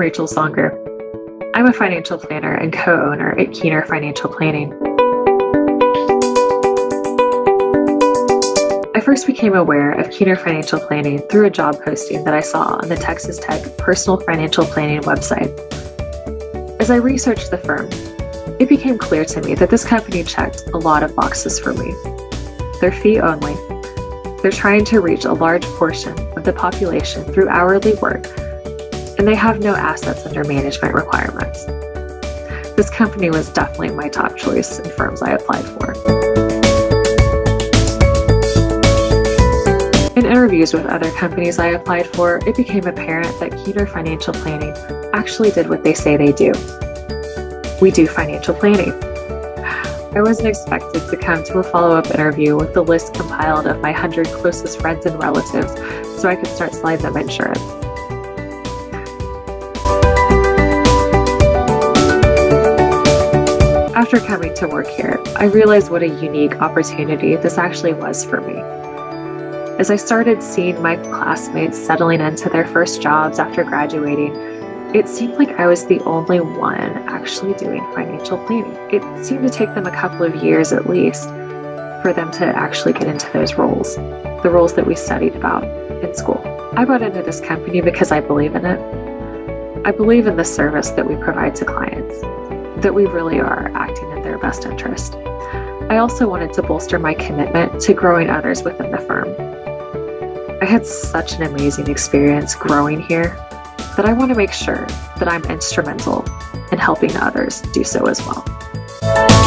Rachel Songer. I'm a financial planner and co owner at Keener Financial Planning. I first became aware of Keener Financial Planning through a job posting that I saw on the Texas Tech Personal Financial Planning website. As I researched the firm, it became clear to me that this company checked a lot of boxes for me. They're fee only. They're trying to reach a large portion of the population through hourly work and they have no assets under management requirements. This company was definitely my top choice in firms I applied for. In interviews with other companies I applied for, it became apparent that Keener Financial Planning actually did what they say they do. We do financial planning. I wasn't expected to come to a follow up interview with the list compiled of my 100 closest friends and relatives so I could start selling them insurance. After coming to work here, I realized what a unique opportunity this actually was for me. As I started seeing my classmates settling into their first jobs after graduating, it seemed like I was the only one actually doing financial planning. It seemed to take them a couple of years at least for them to actually get into those roles, the roles that we studied about in school. I bought into this company because I believe in it. I believe in the service that we provide to clients that we really are acting in their best interest. I also wanted to bolster my commitment to growing others within the firm. I had such an amazing experience growing here that I want to make sure that I'm instrumental in helping others do so as well.